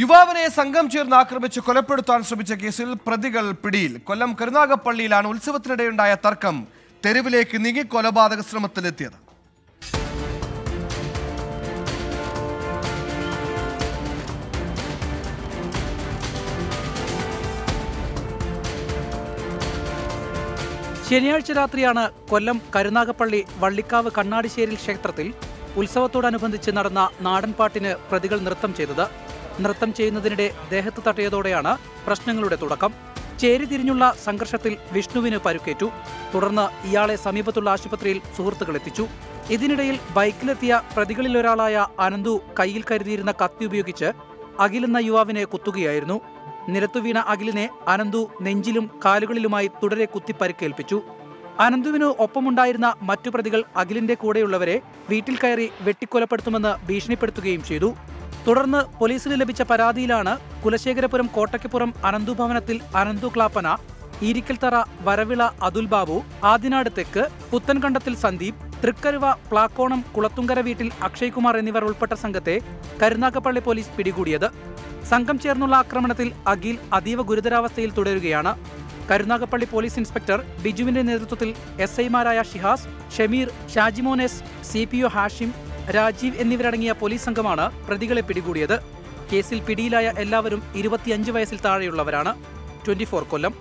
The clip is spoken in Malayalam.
യുവാവിനെ സംഘം ചേർന്ന് ആക്രമിച്ച് കൊലപ്പെടുത്താൻ ശ്രമിച്ച കേസിൽ പ്രതികൾ പിടിയിൽ. കൊല്ലം കരുനാഗപ്പള്ളിയിലാണ് ഉത്സവത്തിനിടെയുണ്ടായ തർക്കം. തെരുവിലേക്ക് നീങ്ങി കൊലപാതക ശ്രമത്തിലെത്തിയത്. ശനിയാഴ്ച രാത്രിയാണ് കൊല്ലം കരുനാഗപ്പള്ളി വള്ളിക്കാവ് കണ്ണാടിശ്ശേരി ക്ഷേത്രത്തിൽ ഉത്സവത്തോടനുബന്ധിച്ച് നടന്ന നാടൻപാട്ടിന് പ്രതികൾ നൃത്തം ചെയ്തത്. നൃത്തം ചെയ്യുന്നതിനിടെ ദേഹത്ത് തട്ടിയതോടെയാണ് പ്രശ്നങ്ങളുടെ തുടക്കം. ചേരിതിരിഞ്ഞുള്ള സംഘർഷത്തിൽ വിഷ്ണുവിന് പരുക്കേറ്റു. തുടർന്ന് ഇയാളെ സമീപത്തുള്ള ആശുപത്രിയിൽ സുഹൃത്തുക്കൾ എത്തിച്ചു. ഇതിനിടയിൽ ബൈക്കിലെത്തിയ പ്രതികളിലൊരാളായ അനന്തു കയ്യിൽ കരുതിയിരുന്ന കത്തി ഉപയോഗിച്ച് അഖിലെന്ന യുവാവിനെ കുത്തുകയായിരുന്നു. നിരത്തുവീണ അഖിലിനെ അനന്തു നെഞ്ചിലും കാലുകളിലുമായി തുടരെ കുത്തി പരുക്കേൽപ്പിച്ചു. അനന്തുവിന് ഒപ്പമുണ്ടായിരുന്ന മറ്റു പ്രതികൾ അഖിലിന്റെ കൂടെയുള്ളവരെ വീട്ടിൽ കയറി വെട്ടിക്കൊലപ്പെടുത്തുമെന്ന് ഭീഷണിപ്പെടുത്തുകയും ചെയ്തു. തുടർന്ന് പോലീസിന് ലഭിച്ച പരാതിയിലാണ് കുലശേഖരപുരം കോട്ടയ്ക്കപ്പുറം അനന്തു ഭവനത്തിൽ അനന്തു ക്ലാപ്പന ഈരിക്കൽത്തറ വരവിള അതുൽ ബാബു ആദിനാട് തെക്ക് പുത്തൻകണ്ടത്തിൽ സന്ദീപ് തൃക്കരുവ പ്ലാക്കോണം കുളത്തുങ്കര വീട്ടിൽ അക്ഷയ്കുമാർ എന്നിവർ ഉൾപ്പെട്ട സംഘത്തെ കരുനാഗപ്പള്ളി പോലീസ് പിടികൂടിയത്. സംഘം ചേർന്നുള്ള ആക്രമണത്തിൽ അഖിൽ അതീവ ഗുരുതരാവസ്ഥയിൽ തുടരുകയാണ്. കരുനാഗപ്പള്ളി പോലീസ് ഇൻസ്പെക്ടർ ബിജുവിന്റെ നേതൃത്വത്തിൽ എസ് ഐമാരായ Shihas Shameer ഷാജിമോനെസ് C P O Hashim Rajeev എന്നിവരടങ്ങിയ പോലീസ് സംഘമാണ് പ്രതികളെ പിടികൂടിയത്. കേസിൽ പിടിയിലായ എല്ലാവരും ഇരുപത്തിയഞ്ച് വയസ്സിൽ താഴെയുള്ളവരാണ്. ട്വന്റി കൊല്ലം.